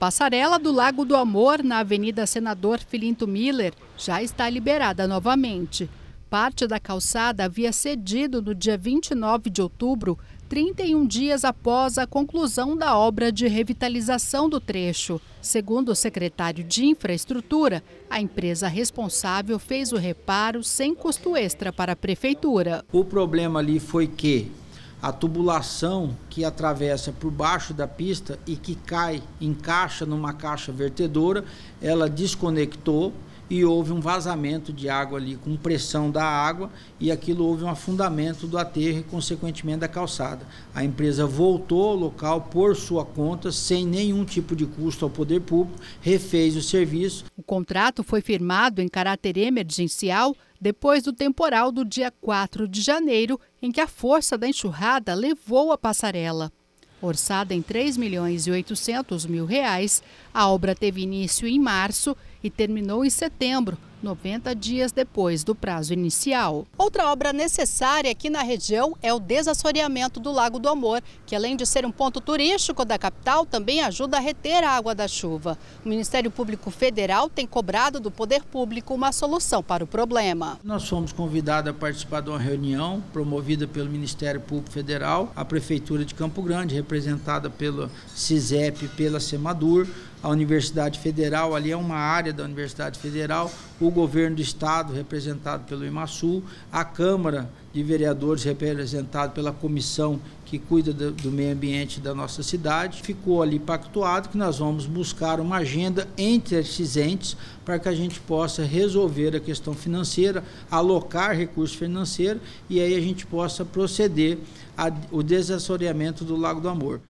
passarela do Lago do Amor, na Avenida Senador Filinto Miller, já está liberada novamente. Parte da calçada havia cedido no dia 29 de outubro, 31 dias após a conclusão da obra de revitalização do trecho. Segundo o secretário de Infraestrutura, a empresa responsável fez o reparo sem custo extra para a prefeitura. O problema ali foi que a tubulação que atravessa por baixo da pista e que cai, encaixa numa caixa vertedora, ela desconectou e houve um vazamento de água ali com pressão da água e aquilo houve um afundamento do aterro e consequentemente da calçada. A empresa voltou ao local por sua conta, sem nenhum tipo de custo ao poder público, refez o serviço. O contrato foi firmado em caráter emergencial depois do temporal do dia 4 de janeiro, em que a força da enxurrada levou a passarela. Orçada em 3 milhões e 800 mil reais, a obra teve início em março e terminou em setembro, 90 dias depois do prazo inicial. Outra obra necessária aqui na região é o desassoreamento do Lago do Amor, que além de ser um ponto turístico da capital, também ajuda a reter a água da chuva. O Ministério Público Federal tem cobrado do poder público uma solução para o problema. Nós fomos convidados a participar de uma reunião promovida pelo Ministério Público Federal, a Prefeitura de Campo Grande, representada pelo CISEP pela SEMADUR, a Universidade Federal, ali é uma área da Universidade Federal, o governo do estado, representado pelo IMASU, a Câmara de Vereadores, representado pela comissão que cuida do, do, meio ambiente da nossa cidade, ficou ali pactuado que nós vamos buscar uma agenda entre esses entes para que a gente possa resolver a questão financeira, alocar recursos financeiros e aí a gente possa proceder ao desassoreamento do Lago do Amor.